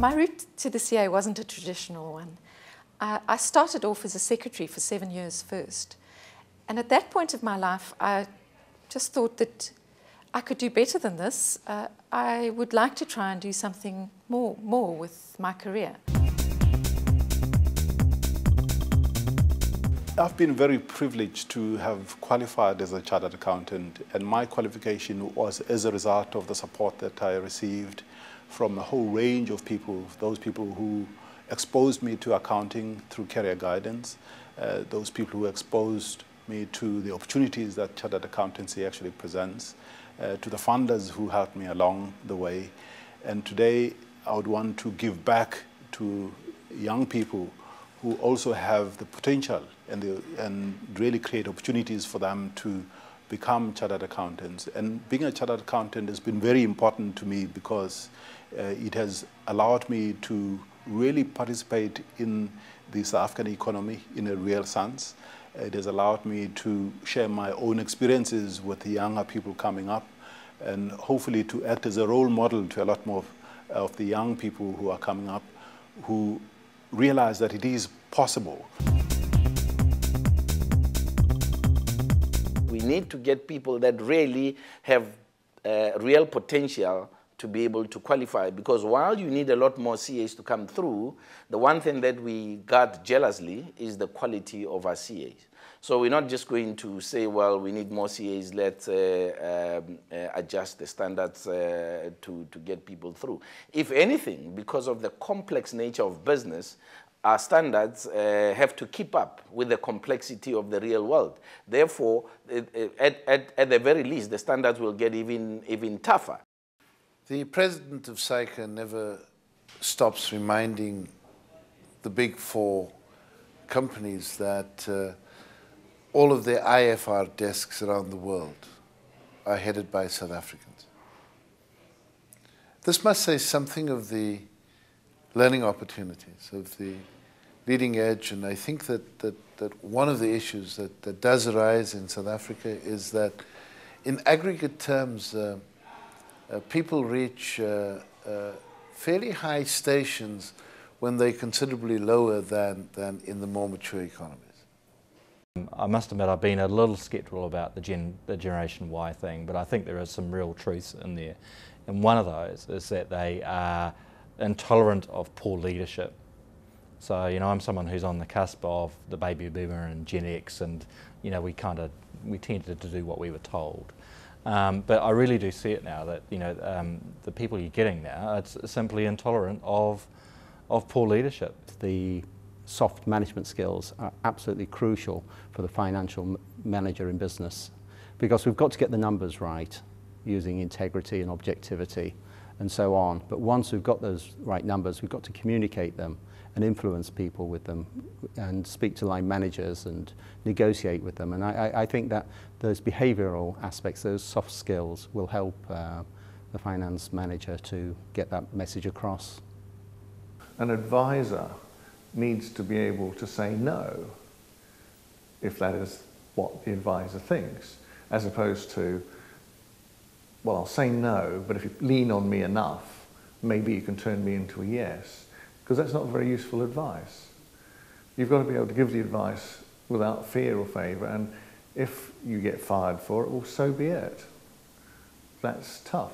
My route to the CA wasn't a traditional one. Uh, I started off as a secretary for seven years first. And at that point of my life, I just thought that I could do better than this. Uh, I would like to try and do something more, more with my career. I've been very privileged to have qualified as a chartered accountant, and my qualification was as a result of the support that I received from a whole range of people, those people who exposed me to accounting through career guidance, uh, those people who exposed me to the opportunities that chartered accountancy actually presents, uh, to the funders who helped me along the way. And today I would want to give back to young people who also have the potential and, the, and really create opportunities for them to become chartered accountants. And being a chartered accountant has been very important to me because uh, it has allowed me to really participate in the South African economy in a real sense. It has allowed me to share my own experiences with the younger people coming up and hopefully to act as a role model to a lot more of the young people who are coming up who realize that it is possible. We need to get people that really have uh, real potential to be able to qualify because while you need a lot more CAs to come through, the one thing that we guard jealously is the quality of our CAs. So we're not just going to say, well, we need more CAs, let's uh, um, uh, adjust the standards uh, to, to get people through. If anything, because of the complex nature of business, our standards uh, have to keep up with the complexity of the real world. Therefore, at, at, at the very least, the standards will get even, even tougher. The president of SAICA never stops reminding the big four companies that uh, all of their IFRS desks around the world are headed by South Africans. This must say something of the learning opportunities, of the leading edge, and I think that, that, that one of the issues that, that does arise in South Africa is that in aggregate terms, uh, uh, people reach uh, uh fairly high stations when they're considerably lower than, than in the more mature economies. I must admit I've been a little sceptical about the, gen, the Generation Y thing, but I think there are some real truths in there. And one of those is that they are intolerant of poor leadership. So, you know, I'm someone who's on the cusp of the baby boomer and Gen X, and, you know, we kind of, we tended to do what we were told. Um, but I really do see it now that, you know, um, the people you're getting now, it's simply intolerant of, of poor leadership. The soft management skills are absolutely crucial for the financial manager in business because we've got to get the numbers right using integrity and objectivity and so on. But once we've got those right numbers, we've got to communicate them and influence people with them and speak to line managers and negotiate with them. And I, I think that those behavioral aspects, those soft skills will help uh, the finance manager to get that message across. An advisor needs to be able to say no if that is what the advisor thinks, as opposed to, well, I'll say no, but if you lean on me enough, maybe you can turn me into a yes, because that's not very useful advice. You've got to be able to give the advice without fear or favour, and if you get fired for it, well, so be it. That's tough.